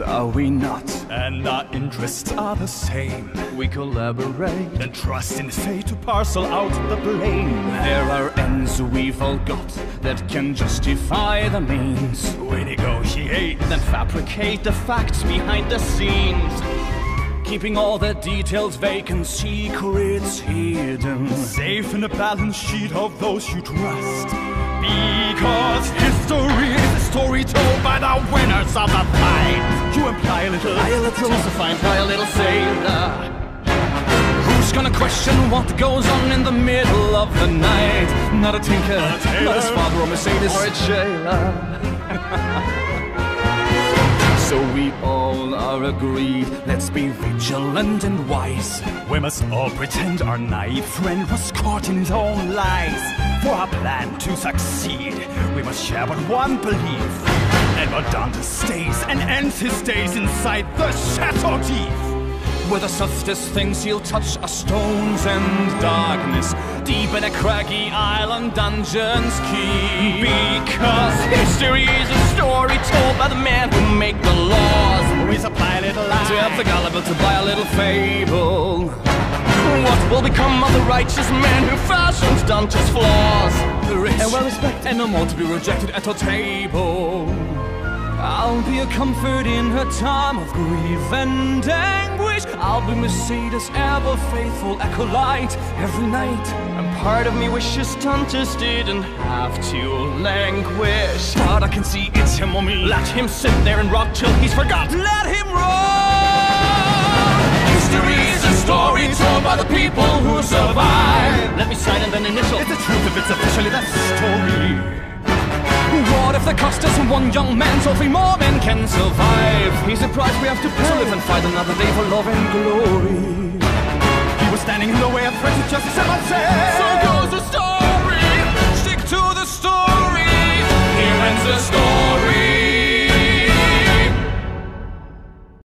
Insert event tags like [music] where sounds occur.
are we not? And our interests are the same. We collaborate. And trust in fate to parcel out the blame. There are ends we've all got that can justify the means. We negotiate, then fabricate the facts behind the scenes. Keeping all the details vague and secrets hidden. Safe in the balance sheet of those you trust. Because history is a story told by the winners of the fight. A little, I a little, justifying by a little sailor. Who's gonna question what goes on in the middle of the night? Not a tinker, not, a not his father or Mercedes or a jailer. [laughs] So we all are agreed, let's be vigilant and wise. We must all pretend our naive friend was caught in his own lies. For our plan to succeed, we must share but one belief. Ends his days inside the Chateau d'If. Where the softest things he'll touch are stones and darkness Deep in a craggy island dungeon's key Because history is a story told by the man who make the laws We supply a little lie To help the gullible to buy a little fable What will become of the righteous man who fashions Dantes' flaws? The rich and well respected and no more to be rejected at our table I'll be a comfort in her time of grief and anguish. I'll be Mercedes' ever faithful acolyte every night. And part of me wishes Dantes didn't have to languish. But I can see it's him or me. Let him sit there and rot till he's forgot. Let him rot. History is a story told by the people who survive. Let me sign and then initial. It's the truth if it's officially that story. The cost is one young man so three more men can survive? He's a price we have to pay to live and fight another day for love and glory. He was standing in the way of threats of justice and say, So the story.